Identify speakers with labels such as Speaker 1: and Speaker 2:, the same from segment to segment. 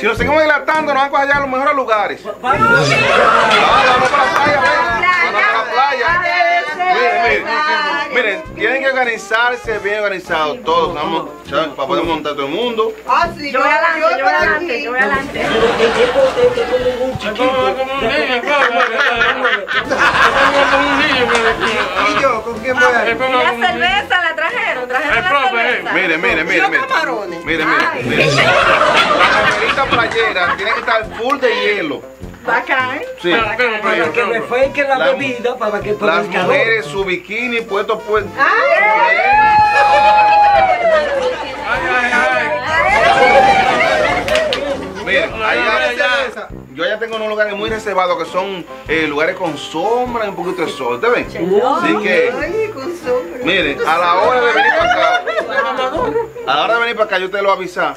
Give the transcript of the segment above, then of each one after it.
Speaker 1: Si nos seguimos dilatando, nos van a a los mejores lugares.
Speaker 2: Vamos.
Speaker 1: Vamos, vamos para la playa. Vamos para la playa. Miren, miren, miren, tienen que organizarse bien organizados todos, vamos, ¿sabes? para poder montar todo el mundo.
Speaker 3: Ah, sí,
Speaker 4: Yo voy adelante, yo voy adelante, yo voy adelante.
Speaker 2: Pero es que esto es que como un chiquito.
Speaker 5: ¿Y yo? ¿Con quién voy a ir?
Speaker 4: Y la cerveza la trajeron, trajeron
Speaker 6: El
Speaker 4: la
Speaker 1: Miren, miren,
Speaker 3: Yo
Speaker 1: miren, miren.
Speaker 3: camarones.
Speaker 1: Miren, miren, miren. La neverita playera tiene que estar full de hielo.
Speaker 4: Bacán.
Speaker 1: Sí.
Speaker 2: Para que refresque la
Speaker 1: La-
Speaker 2: bebida, para que por
Speaker 1: Las
Speaker 2: el calor.
Speaker 1: mujeres, su bikini puesto pues. Miren, allá, yo ya tengo unos lugares muy reservados que son eh, lugares con sombra y un poquito de sol. ¿Ustedes ven? Así que,
Speaker 3: Ay, con sombra.
Speaker 1: miren, a la hora de venir para acá, a la hora de venir para acá, yo te lo avisar.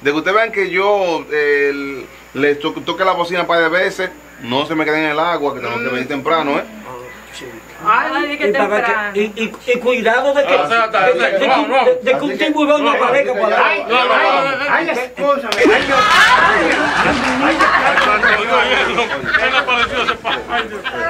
Speaker 1: De que ustedes vean que yo eh, les to- toque la bocina un par de veces, no se me queden en el agua, que tenemos que venir temprano, ¿eh?
Speaker 4: Ay, qué
Speaker 2: Y, para
Speaker 4: temprano.
Speaker 2: que, y, y, y cuidado de que,
Speaker 6: Ah,
Speaker 2: de, de- de-
Speaker 6: vamos, vamos.
Speaker 2: de- de que un tiburón no aparezca por ahí.
Speaker 6: No, no, no, no, no.
Speaker 5: Ay, escúchame.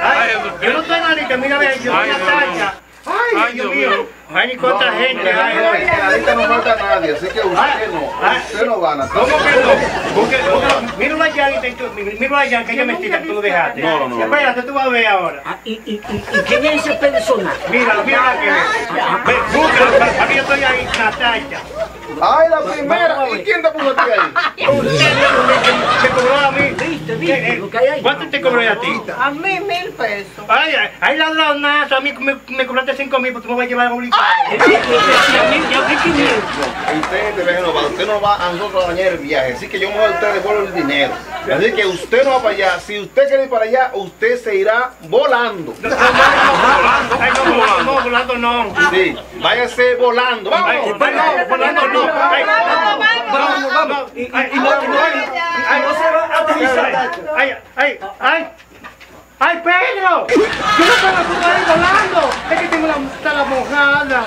Speaker 5: Ay, yo. No estoy malita, mira, ve, yo
Speaker 6: Ay,
Speaker 5: soy
Speaker 6: no, no.
Speaker 5: Natacha. Ay,
Speaker 6: Ay,
Speaker 5: Dios
Speaker 6: Dios
Speaker 5: mío.
Speaker 6: mío.
Speaker 5: Ay, ni cuánta gente.
Speaker 1: En la
Speaker 5: Ay,
Speaker 1: lista-
Speaker 5: ay.
Speaker 1: en la lista no falta nadie, así que usted no, usted no gana.
Speaker 5: ¿Cómo que no? Porque, porque, mira y tú- mira la llanta que ella metida que tú lo dejaste.
Speaker 1: No, no, no.
Speaker 5: Espérate, tú vas a ver ahora.
Speaker 2: Ah, y, y, y, ¿y quién es ese personaje?
Speaker 5: Mira, mira la que ve. Para para que yo estoy ahí, Natacha.
Speaker 1: Ay, la primera. ¿Y quién te puso a ti ahí?
Speaker 5: Te cobró ¿Cuánto te cobró a ti?
Speaker 3: A mí mil pesos.
Speaker 5: Ay, ay, ay, ladronazo, a mí me, me cobraste cinco mil, porque tú me vas a llevar a obligado.
Speaker 1: Usted te ve renovado, usted no va a nosotros a dañar el viaje, así que yo mejor usted devuelvo el dinero. Así que usted no va para allá. Si usted quiere ir para allá, usted se irá volando.
Speaker 5: Ay, no, volando no, volando no.
Speaker 1: Sí, váyase volando.
Speaker 5: Ay,
Speaker 1: Vamos.
Speaker 5: volando no. Ay,
Speaker 2: Vamos. Y, no, y no se va a aterrizar.
Speaker 5: Ay, ay, ay. ¡Ay, Pedro! ¡Yo no por ahí volando! Es que tengo la, mojada.